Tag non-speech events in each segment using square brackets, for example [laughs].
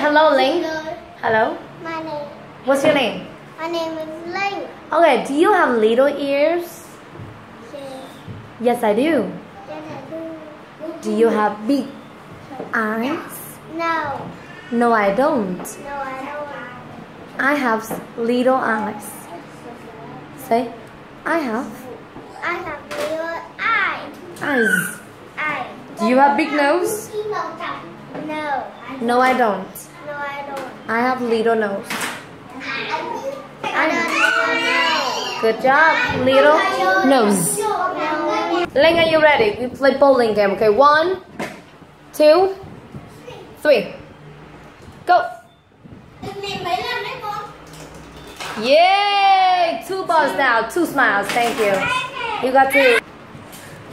hello, Linh. Hello. My name, What's your name? my name is Linh. Okay, do you have little ears? Yes, Yes, I do. yes, I do. Do you have big eyes? No, No, I don't. no, I don't. I have little eyes. Say, I have I have little eyes. eyes. Eyes. Do you have big nose? No, No, I don't. No, I don't. I have little nose. I know. Good job, little nose. Linh, are you ready? We play bowling game. Okay, one, two, three. Go. Yay! Two balls now. Two smiles. Thank you. You got two.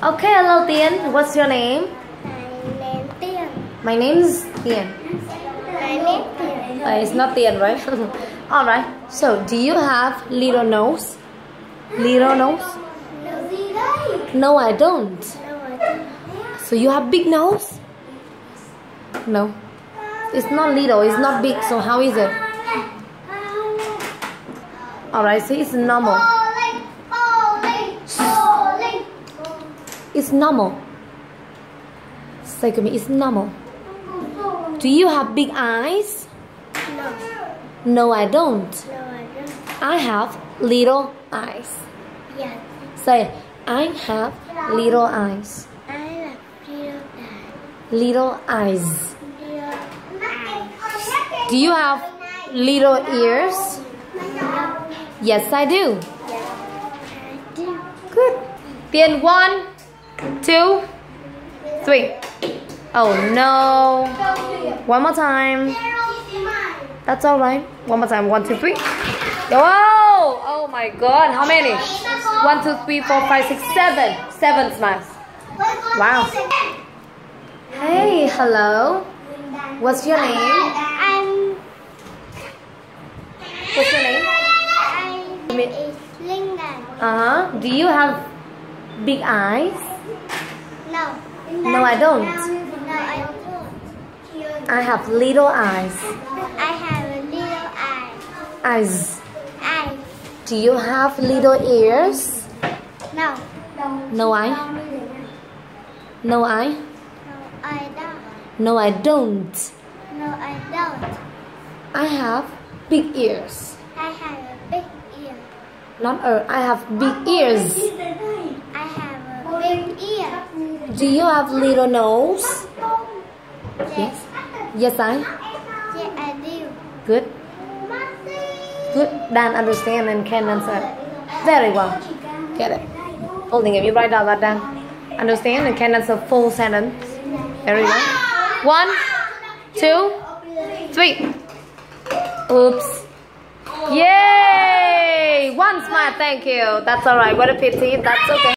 Okay, hello, Tien. What's your name? My name name's Tien. My name Tiên. Uh, it's not the end, right? [laughs] All right. So, do you have little nose? Little nose? No, I don't. So you have big nose? No. It's not little, it's not big, so how is it? Alright, so it's normal. It's normal. Say to me, it's normal. Do you have big eyes? No, No, I don't. no, I don't. I have little eyes. Yes, Say, I have little eyes. I have little eyes. Little eyes. Little eyes. Do you have little ears? Yes, I do. Yes, I do. Good. Then one, two, three. Oh no. One more time. That's all right. One more time. One, two, three. Whoa! Oh my god. How many? One, two, three, four, five, six, seven. Seven smiles. Wow. Hey, hello. What's your name? I'm, What's your name? I'm. Uh huh. Do you have big eyes? No. No, I don't. No, I don't. I have little eyes. I have a little eye. Eyes. Eyes. Do you have little ears? No. No eye. No eye. No, I don't. No, I don't. No, I don't. I have big ears. I have a big ear. Not er, I have big ears. I have a big ear. Do you have little nose? Yes. Yes, I. I do. Good. Good. Dan understand and can answer. Very well. Get it. Holding it. You write down that Dan. Understand and can answer full sentence. Very well. One, two, three. Oops. Yay! One smile, thank you. That's alright. What a pity. That's okay.